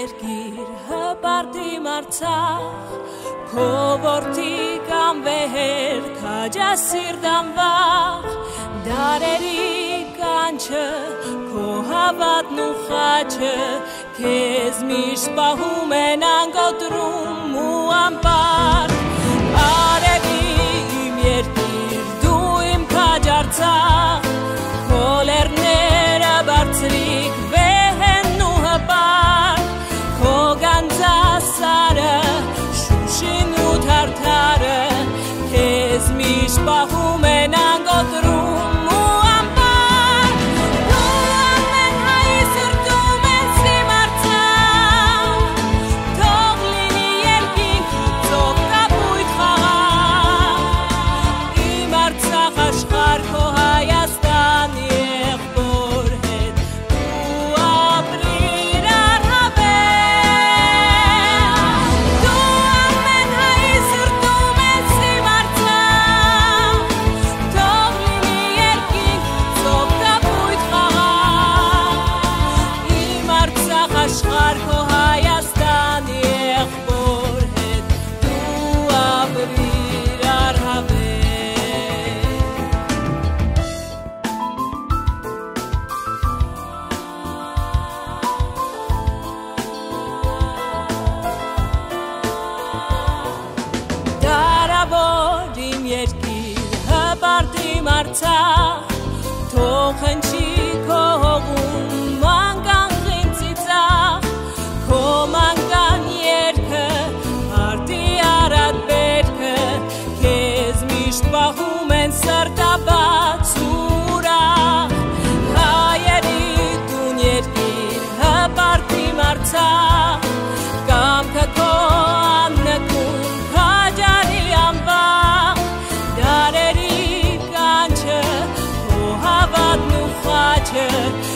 երկիր հպարտի մարցախ Քովորթի կամ վեհեր քաջա սիրտան վախ Դարերի կանչը քո հավատն ու խաչը Քեզ միշտ պահում են անգոտրում ու water. Yeah.